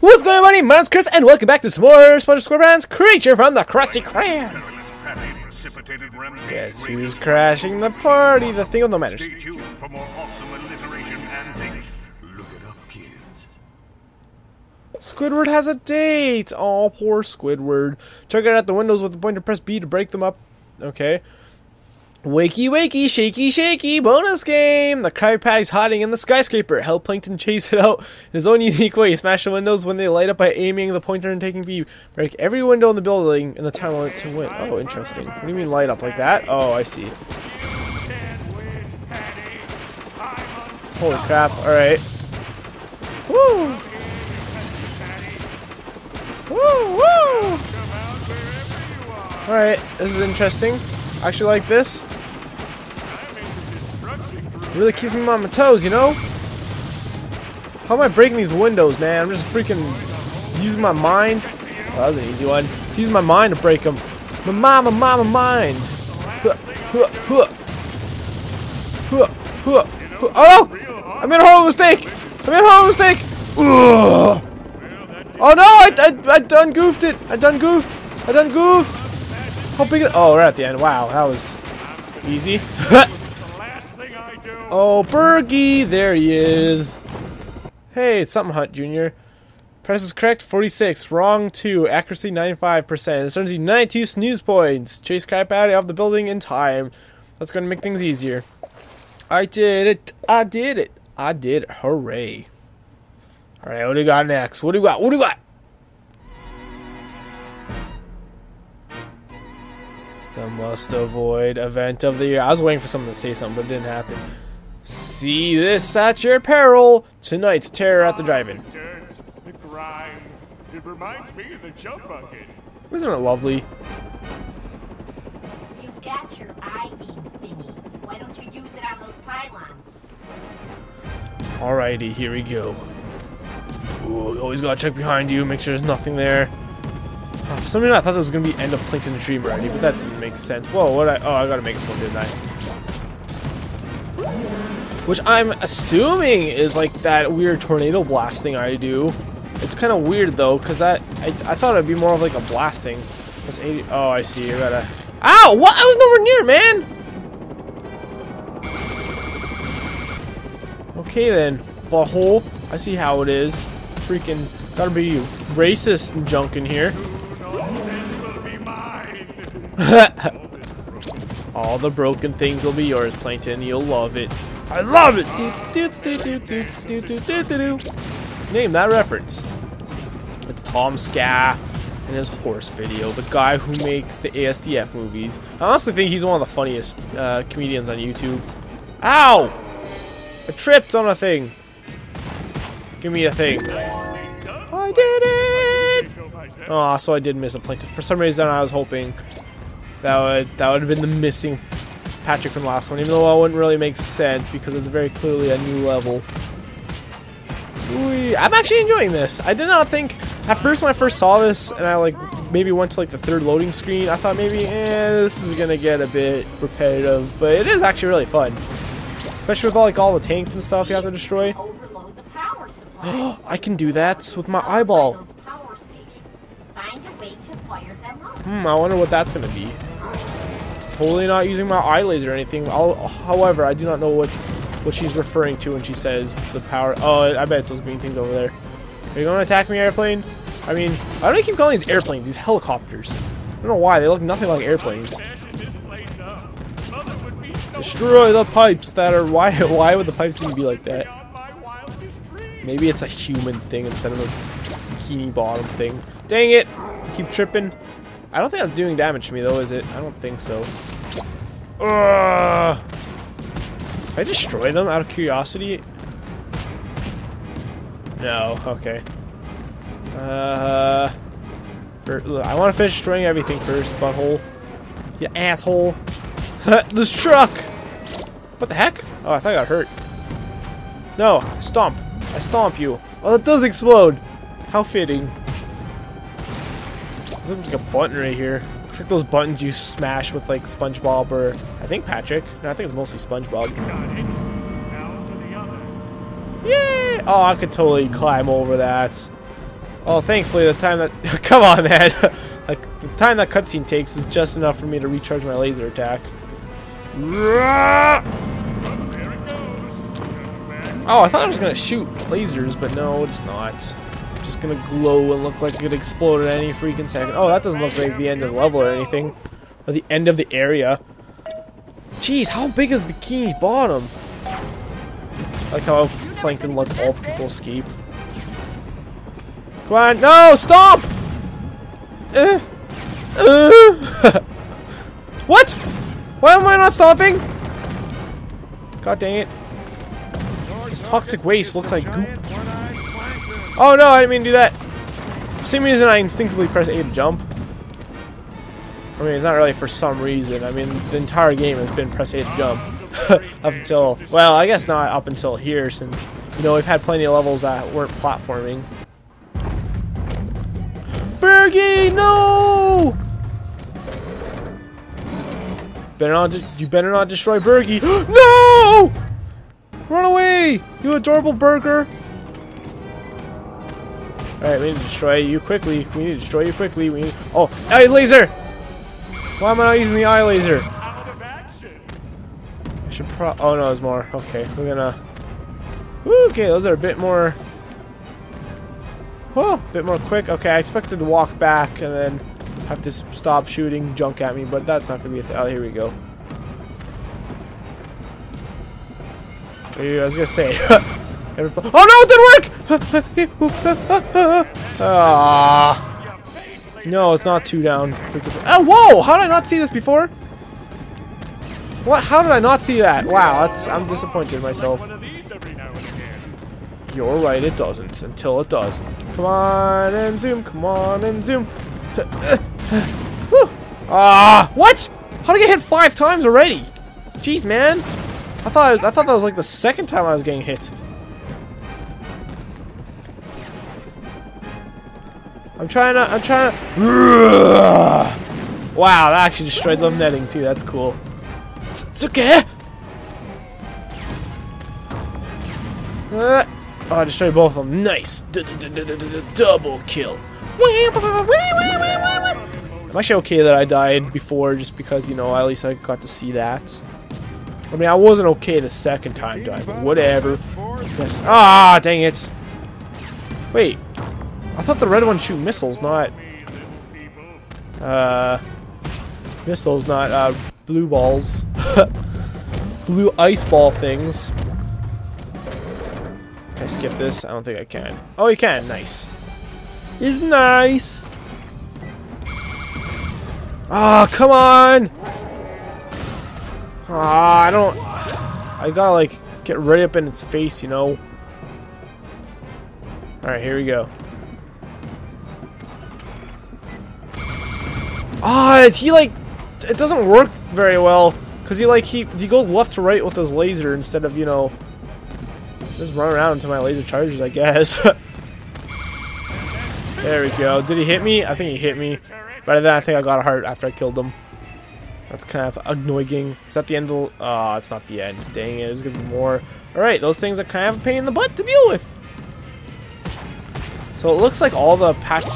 What's going on, buddy? My name's Chris, and welcome back to some more SpongeBob SquarePants Creature from the Krusty Krab. Guess who's crashing the party? The thing with no manners. Stay tuned for more awesome alliteration antics. Look it up, kids. Squidward has a date. Oh, poor Squidward. Check it out the windows with the pointer. Press B to break them up. Okay. Wakey, wakey, shaky, shaky, bonus game! The Krabby Patty's hiding in the skyscraper. Help Plankton chase it out in his own unique way. Smash the windows when they light up by aiming the pointer and taking B. Break every window in the building in the time limit to win. Oh, interesting. What do you mean light up like that? Oh, I see. Holy crap. Alright. Woo! Woo, woo! Alright, this is interesting. I actually like this. Really keeps me on my toes, you know? How am I breaking these windows, man? I'm just freaking using my mind. Oh, that was an easy one. Just using my mind to break them. My mama, mama mind. Huh, huh, huh. Huh, huh, huh. Oh! I made a horrible mistake! I made a horrible mistake! Ugh. Oh no! I, I, I done goofed it! I done goofed! I done goofed! How big Oh, we're at the end. Wow, that was easy. oh, Bergie! There he is. Hey, it's Something Hunt, Jr. Press is correct, 46. Wrong, 2. Accuracy, 95%. This earns you 92 snooze points. Chase crap out of the building in time. That's going to make things easier. I did it. I did it. I did it. Hooray. Alright, what do we got next? What do we got? What do we got? The must avoid event of the year. I was waiting for someone to say something, but it didn't happen. See this at your peril. Tonight's terror at the drive-in. Dirt, the grime. It reminds me of the jump bucket. Isn't it lovely? You've got your I-beam thingy. Why don't you use it on those pylons? Alrighty, here we go. Ooh, always gotta check behind you, make sure there's nothing there. Oh, for some reason, I thought there was gonna be end of Plankton Dream already, but that didn't make sense. Whoa, what I? Oh, I gotta make a phone, didn't I? Which I'm assuming is like that weird tornado blasting I do. It's kind of weird though, cause that I, I thought it'd be more of like a blasting. That's 80. Oh, I see. You gotta. Ow! What? I was nowhere near, man. Okay then, butthole. I see how it is. Freaking gotta be racist and junk in here. All the broken things will be yours, Plankton. You'll love it. I love it. Name that reference. It's TomSka and his horse video, the guy who makes the ASDF movies. I honestly think he's one of the funniest uh, comedians on YouTube. Ow! I tripped on a thing. Give me a thing. I did it! Oh, so I did miss a plankton. For some reason, I was hoping that would that would have been the missing Patrick from the last one, even though that wouldn't really make sense because it's very clearly a new level. Ooh, I'm actually enjoying this. I did not think at first when I first saw this and I like maybe went to like the third loading screen, I thought maybe eh, this is gonna get a bit repetitive, but it is actually really fun. Especially with all like all the tanks and stuff you have to destroy. Overload the power supply. I can do that with my eyeball. Those power stations. Find a way to fire them up. Hmm, I wonder what that's gonna be. Totally not using my eye laser or anything. I'll, however, I do not know what what she's referring to when she says the power. Oh, I bet it's those green things over there. Are you going to attack me, airplane? I mean, I do I keep calling these airplanes? These helicopters. I don't know why. They look nothing like airplanes. Destroy the pipes that are. Why? Why would the pipes even be like that? Maybe it's a human thing instead of a bikini bottom thing. Dang it! Keep tripping. I don't think that's doing damage to me though, is it? I don't think so. Ugh. Can I destroy them out of curiosity? No. Okay. Uh. er, I want to finish destroying everything first, butthole. You asshole. this truck! What the heck? Oh, I thought I got hurt. No, stomp. I stomp you. Oh, it does explode. How fitting. This looks like a button right here. Looks like those buttons you smash with like SpongeBob or I think Patrick. No, I think it's mostly SpongeBob. Got it. Now the other. Yay! Oh, I could totally climb over that. Oh, thankfully the time that come on, man, like the time that cutscene takes is just enough for me to recharge my laser attack. There it goes. Oh, I thought I was gonna shoot lasers, but no, it's not. Just gonna glow and look like it could explode at any freaking second. Oh, that doesn't look like the end of the level or anything, or the end of the area. Jeez, how big is Bikini Bottom? Like how Plankton lets all people escape. Come on, no, stop! Eh. Uh. what? Why am I not stopping? God dang it. This toxic waste looks like goop. Oh no, I didn't mean to do that. Same reason I instinctively press A to jump. I mean, it's not really for some reason. I mean, the entire game has been press A to jump. up until, well, I guess not up until here, since, you know, we've had plenty of levels that weren't platforming. Bergie, no! Better not, you better not destroy Bergie. no! Run away, you adorable burger. Alright, we need to destroy you quickly. We need to destroy you quickly. We need Oh, eye laser! Why am I not using the eye laser? I should pro- Oh no, there's more. Okay, we're gonna... Okay, those are a bit more... Oh, a bit more quick. Okay, I expected to walk back and then have to stop shooting junk at me, but that's not gonna be a thing. Oh, here we go. I was gonna say. Oh no, it didn't work! Ah. No, it's not two down. Oh, whoa! How did I not see this before? What? How did I not see that? Wow, that's I'm disappointed in myself. You're right, it doesn't until it does. Come on and zoom. Come on and zoom. Ah, what? How did I get hit five times already? Jeez, man. I thought I, was, I thought that was like the second time I was getting hit. I'm trying to. I'm trying to. Wow, that actually destroyed the netting too. That's cool. Suke. Uh, oh, I destroyed both of them. Nice. Double kill. I'm actually okay that I died before just because, you know, at least I got to see that. I mean, I wasn't okay the second time dying, whatever. Yes. Ah, dang it. Wait. I thought the red one shoot missiles, not, uh, missiles, not, uh, blue balls. blue ice ball things. Can I skip this? I don't think I can. Oh, you can. Nice. Is nice. Ah, come on. Ah, I don't. I gotta like get right up in its face, you know. All right, here we go. Ah, he like it doesn't work very well because he like he he goes left to right with his laser instead of you know just run around until my laser charges, I guess. there we go. Did he hit me? I think he hit me. But then I think I got a heart after I killed him. That's kind of annoying. Is that the end of the... Oh, it's not the end. Dang it. There's going to be more. Alright, those things are kind of a pain in the butt to deal with. So it looks like all the patch...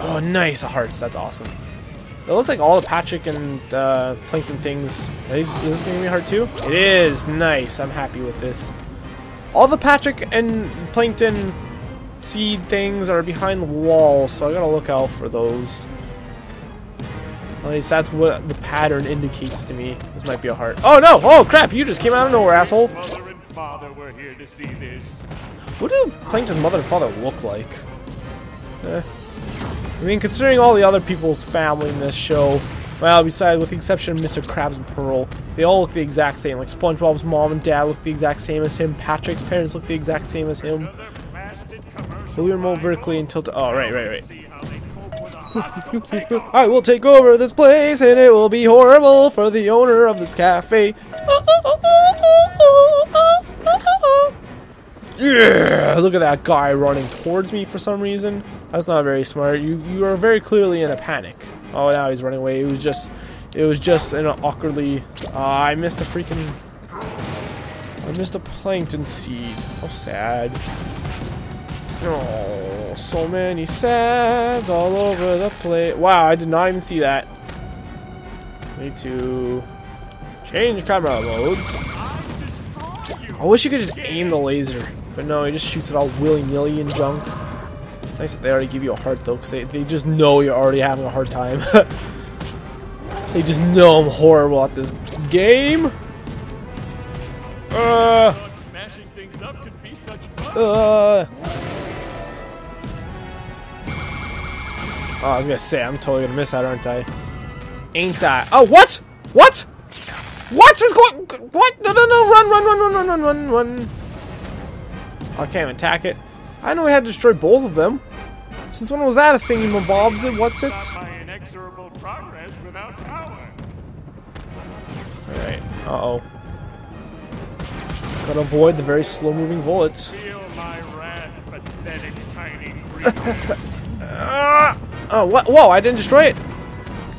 Oh, nice. Hearts. That's awesome. It looks like all the Patrick and uh, Plankton things... Is, is this going to be hard too? It is. Nice. I'm happy with this. All the Patrick and Plankton seed things are behind the wall, so I gotta look out for those. At least that's what the pattern indicates to me. This might be a heart. Oh no! Oh crap! You just came out of nowhere, asshole. Mother and father were here to see this. What do Plankton's mother and father look like? Eh. I mean, considering all the other people's family in this show, well, besides with the exception of Mr. Krabs and Pearl, they all look the exact same. Like SpongeBob's mom and dad look the exact same as him. Patrick's parents look the exact same as him. Commercial. Will you vertically until? oh, right, right, right. I will take over this place and it will be horrible for the owner of this cafe. Yeah, look at that guy running towards me for some reason. That's not very smart. You you are very clearly in a panic. Oh, now he's running away. It was just, it was just an awkwardly. Uh, I missed a freaking. I missed a plankton seed. How sad. Oh. so many sands all over the place. Wow, I did not even see that. Need to change camera modes. I wish you could just aim the laser, but no, he just shoots it all willy-nilly and junk. Nice that they already give you a heart though, because they, they just know you're already having a hard time. they just know I'm horrible at this game. Uh, Smashing things up could be such fun. uh. Oh, I was gonna say, I'm totally gonna miss that, aren't I? Ain't I? Oh, what? What? What is going? What? No, no, no! Run, run, run, run, run, run, run, run! I can't even attack it. I know we had to destroy both of them. Since when was that a thing? Bob's it? What's it? My inexorable progress without power. All right. Uh oh. Gotta avoid the very slow-moving bullets. Feel my wrath, pathetic tiny creatures. Ah! Oh, what? Whoa! I didn't destroy it.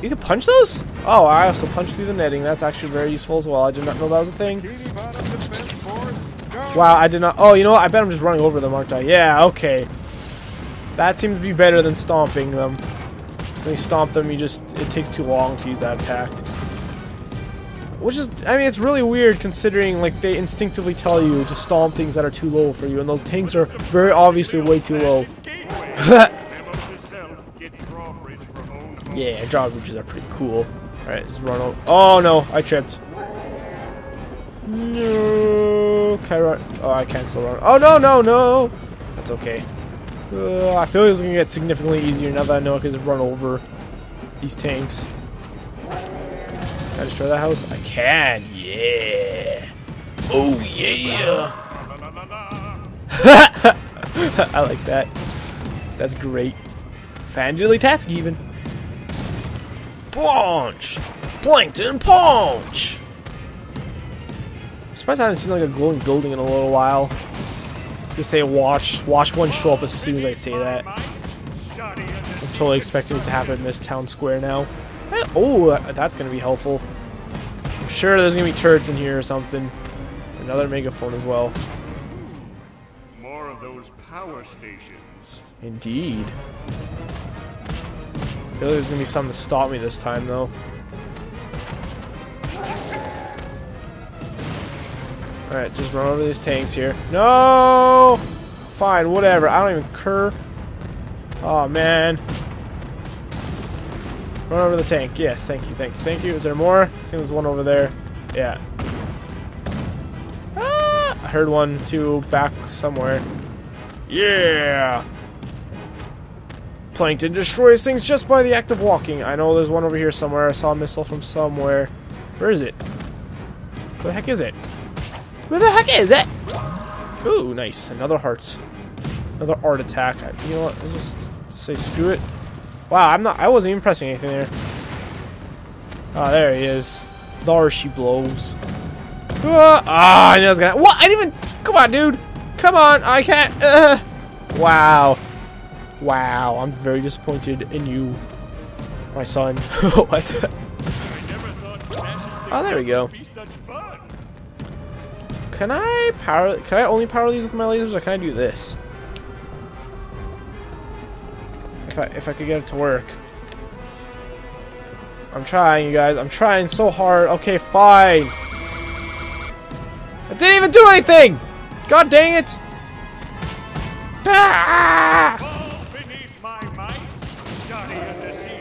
You can punch those? Oh, I also punched through the netting. That's actually very useful as well. I did not know that was a thing. Wow, I did not. Oh, you know what? I bet I'm just running over them, aren't I? Yeah, okay. That seems to be better than stomping them. So when you stomp them, you just it takes too long to use that attack. Which is, I mean, it's really weird considering like they instinctively tell you to stomp things that are too low for you, and those tanks are very obviously way too low. Yeah, drawbridges are pretty cool. Alright, just run over. Oh no, I tripped. No. I? Oh, I can still run. Oh no, no, no. That's okay. Uh, I feel like it's gonna get significantly easier now that I know I can just run over these tanks. Can I destroy that house? I can. Yeah. Oh yeah. I like that. That's great. Fan task even. Punch! Plankton punch! Surprised I haven't seen like a glowing building in a little while. Just say watch. Watch one show up as soon as I say that. I'm totally expecting it to happen in this town square now. Eh, oh, that's gonna be helpful. I'm sure there's gonna be turrets in here or something. Another megaphone as well. More of those power stations. Indeed. I feel like there's gonna be something to stop me this time, though. Alright, just run over these tanks here. No! Fine, whatever. I don't even care. Oh, man. Run over the tank. Yes, thank you, thank you, thank you. Is there more? I think there's one over there. Yeah. Ah, I heard one, too, back somewhere. Yeah! Plankton destroys things just by the act of walking. I know there's one over here somewhere. I saw a missile from somewhere. Where is it? Where the heck is it? Where the heck is it? Ooh, nice. Another heart. Another art attack. I- You know what? Let's just say screw it. Wow, I'm not. I wasn't even pressing anything there. Oh, there he is. There she blows. Ah, ah, I knew I was gonna. What? I didn't even. Come on, dude. Come on. I can't. Uh. Wow. Wow. I'm very disappointed in you, my son. what? I never thought smashing things Oh, there we go. Can I power? Can I only power these with my lasers, or can I do this? If I if I could get it to work. I'm trying, you guys. I'm trying so hard. Okay, fine. I didn't even do anything. God dang it! Ah!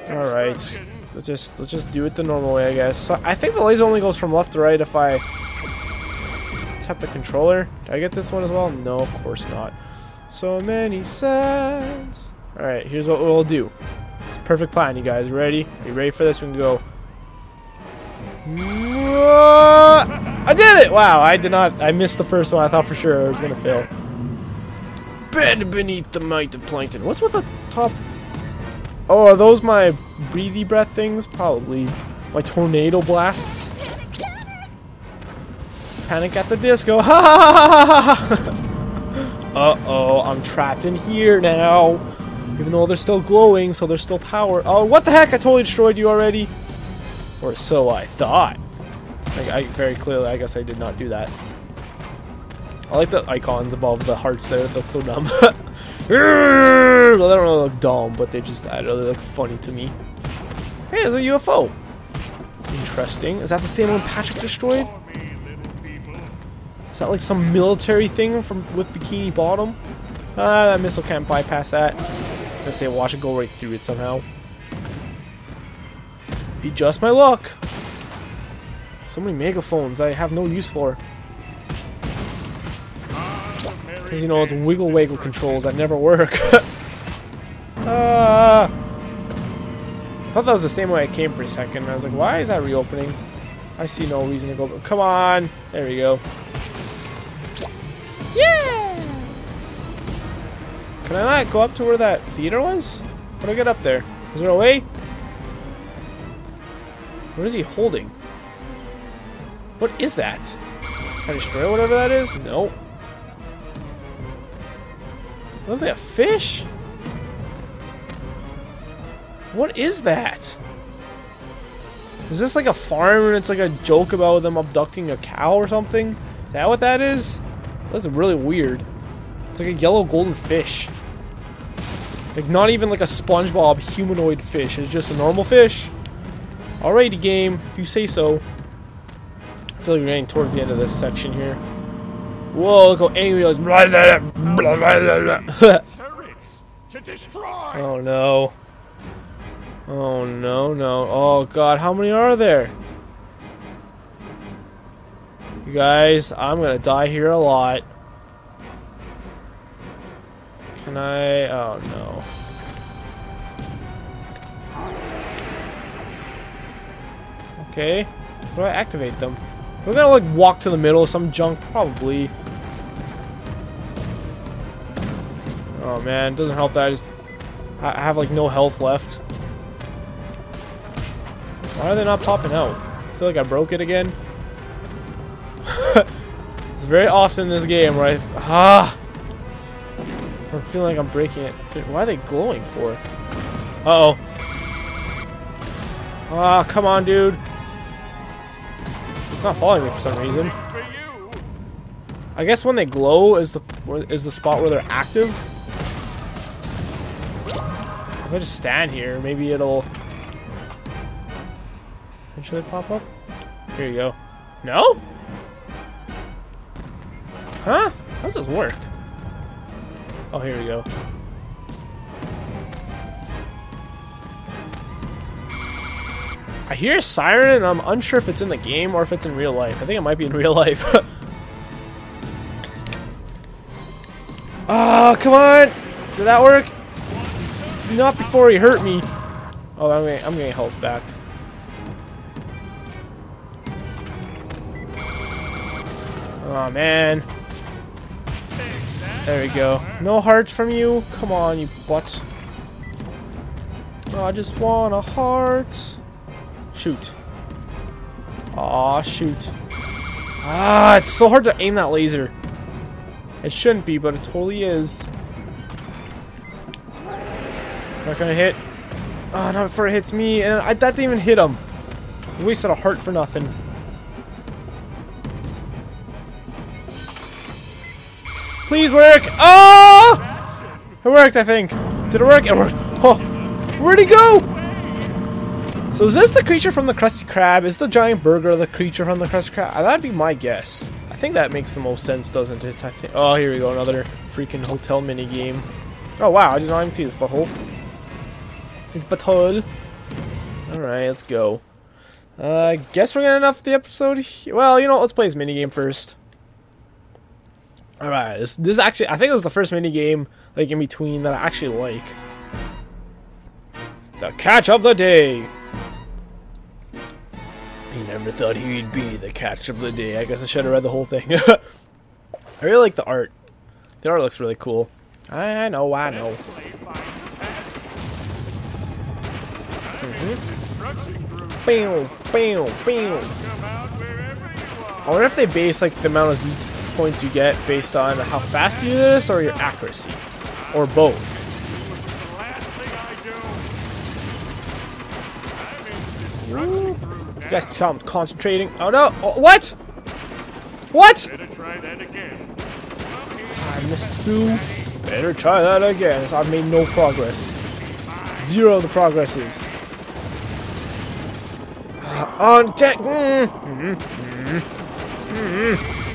All right. Let's just let's just do it the normal way, I guess. So I think the laser only goes from left to right if I tap the controller. Did I get this one as well? No, of course not. So many sands. All right, here's what we'll do. It's perfect plan, you guys. Ready? Are you ready for this? We can go. I did it! Wow, I did not. I missed the first one. I thought for sure I was gonna fail. Bend beneath the might of plankton. What's with the top Oh, are those my breathy breath things? Probably. My tornado blasts? Panic at the disco. Ha ha ha ha ha! Uh-oh, I'm trapped in here now. Even though they're still glowing, so there's still power. Oh, what the heck? I totally destroyed you already. Or so I thought. Like, I very clearly, I guess I did not do that. I like the icons above the hearts there. It looks so dumb. Well, they don't really look dumb, but they just I don't know, they look funny to me. Hey, there's a UFO. Interesting. Is that the same one Patrick destroyed? Is that like some military thing from with Bikini Bottom? Ah, that missile can't bypass that. I'm gonna say watch it go right through it somehow. Be just my luck. So many megaphones I have no use for. Because, you know, it's wiggle waggle controls that never work. Ah. I thought that was the same way I came for a second. I was like, why is that reopening? I see no reason to go. Come on. There we go. Can I not go up to where that theater was? How do I get up there? Is there a way? What is he holding? What is that? Can I destroy whatever that is? Nope. Looks like a fish? What is that? Is this like a farm and it's like a joke about them abducting a cow or something? Is that what that is? That's really weird. It's like a yellow golden fish. Like not even like a SpongeBob humanoid fish. It's just a normal fish. Alrighty game, if you say so. I feel like we're getting towards the end of this section here. Whoa, look how angry to destroy. oh no. Oh no, no. Oh god, how many are there? You guys, I'm gonna die here a lot. Can I? Oh no. Okay. How do I activate them? I gotta like walk to the middle of some junk? Probably. Oh man, doesn't help that I just I have like no health left. Why are they not popping out? I feel like I broke it again. it's very often in this game where I ah Feeling like I'm breaking it. Why are they glowing for? Uh oh. Ah, come on, dude. It's not following me for some reason. I guess when they glow is the is the spot where they're active. If I just stand here, maybe it'll eventually pop up. Here you go. No? Huh? How does this work? Oh, here we go. I hear a siren and I'm unsure if it's in the game or if it's in real life. I think it might be in real life. Ah, come on! Did that work? Not before he hurt me. Oh, I'm getting, I'm getting health back. Oh man. There we go. No hearts from you? Come on, you butt. I just want a heart. Shoot. Aw, shoot. Ah, it's so hard to aim that laser. It shouldn't be, but it totally is. Not gonna hit. Ah, not before it hits me, and I, that didn't even hit him. I wasted a heart for nothing. Please work! Oh! It worked, I think. Did it work? It worked. Oh, where'd he go? So is this the creature from the Krusty Krab? Is the giant burger the creature from the Krusty Krab? Uh, That'd be my guess. I think that makes the most sense, doesn't it? I think. Oh, here we go, another freaking hotel mini game. Oh wow, I did not even see this butthole. It's butthole. All right, let's go. Uh, I guess we're gonna enough the episode. Well, you know, what, let's play this mini game first. All right, this this is actually I think it was the first mini game like in between that I actually like. The catch of the day. He never thought he'd be the catch of the day. I guess I should have read the whole thing. I really like the art. The art looks really cool. I know, I know. Mm-hmm. Bam, bam, bam. I wonder if they base like the amount of points you get based on how fast you do this or your accuracy, or both. Ooh. You guys come concentrating. Oh no! Oh, what? What? I missed two. Better try that again, as I've made no progress. Zero of the progresses. Uh, on deck. Mm, mm, mm, mm.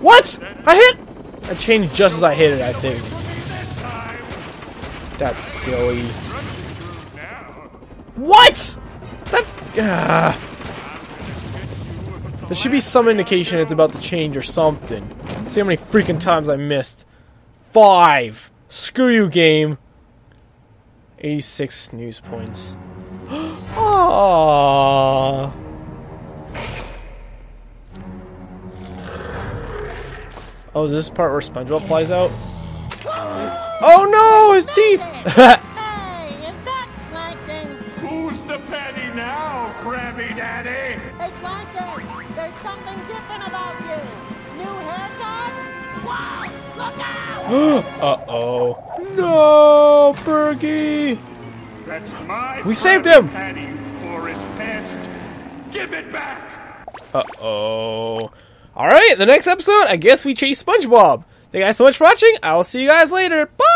What? I hit. I changed just as I hit it. I think. That's silly. What? That's. Uh, there should be some indication it's about to change or something. See how many freaking times I missed. Five. Screw you, game. 86 snooze points. Aww. Oh, is this part where SpongeBob flies out? Oh no, his teeth! Hey, is that Plankton? Who's the petty now, Krabby Daddy? Hey, Plankton, there's something different about you. New haircut? Wow, look out! Uh-oh. No, Fergie! That's my We saved him! Patty, you porous pest. Give it back! Uh-oh. Alright, the next episode, I guess we chase SpongeBob. Thank you guys so much for watching. I will see you guys later. Bye!